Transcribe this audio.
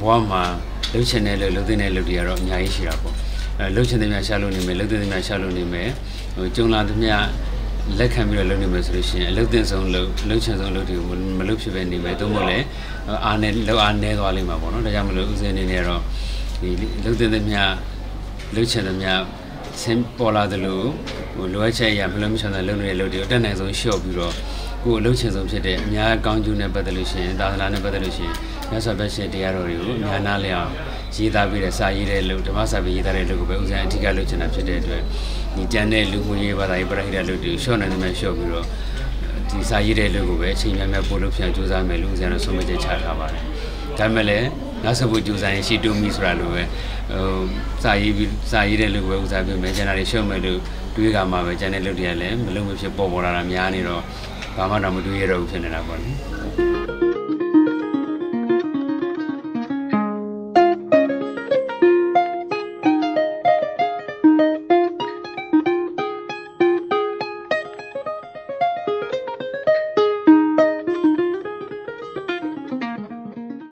ဘဝမှာလှုပ်ချင်တဲ့လှုပ်လှုပ်တဲ့လှုပ်တွေကတော့အများကြီးရှိတာပေါ့အဲလှုပ်ချင်တဲ့များရှာလို့နေမယ်လှုပ်တဲ့များရှာလို့နေမယ်ဟိုကျုံလာသမျှလက်ခံပြီးတော့လုပ်နေမယ်ဆိုလို့ရှိရင်အလုပ်တင်ဆုံးလုပ်လှုပ်ချင်ဆုံးလုပ်တွေကိုမလုပ်ဖြစ်ပဲနေမယ်သို့မဟုတ်လည်းအားနဲ့လောက်အားနဲသွားလိမ့်မှာပေါ့နော်ဒါကြောင့်မလို့ဥစဉ်အနေနဲ့တော့ဒီလှုပ်တဲ့သမျှလှုပ်ချင်သမျှဆင်းပေါ်လာသလိုဟိုလိုအပ်ချက်အရာမလုံးမချင်တဲ့လုပ်နေတဲ့လုပ်တွေကိုအတက်နိုင်ဆုံးရှော့ပြီးတော့ ကိုယ်အလုပ်ချင်ဆုံးဖြစ်တဲ့အများကောင်းကျိုးနဲ့ပတ်သက်လို့ရှိရင်သာသနာနဲ့ပတ်သက်လို့ရှိရင်မြတ်စွာဘုရားရှင်တရားတော်တွေကိုအများနာလျောက်ရေးသားပြီးတဲ့စာရေးတဲ့လူဓမ္မစာပေရေးသားတဲ့လူကိုပဲဥစဉ်အထူးကလုပ်ချင်တာဖြစ်တဲ့အတွက်ဒီတန်တဲ့လူမှုရေးဘာသာရေးပရိဟိတလူတွေရှော့နိုင်တယ်မှရှော့ပြီးတော့ဒီစာရေးတဲ့လူကိုပဲအချိန်များများပို့လို့ပြန်ကြိုးစားမယ်လို့ဥစဉ်တော့ဆုံးဖြတ်ချက်ချထားပါတယ်ဒါပေမဲ့လည်းနောက်ဆက်ဖို့ကြိုးစားရင်ရှိတူမီဆိုတာလိုပဲဟိုစာရေးပြီးစာရေးတဲ့လူကိုပဲဥစားပြမယ်ကျန်တာတွေရှော့မယ်လို့တွေးကြမှာပဲကျန်တဲ့လူတွေကလည်းမလုံးမဖြစ်ပေါ်ပေါ်လာတာများနေတော့ ဘာမှတော့မတွေးရတော့ဘူးဖြစ်နေတာပေါ့လေ